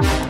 Bye.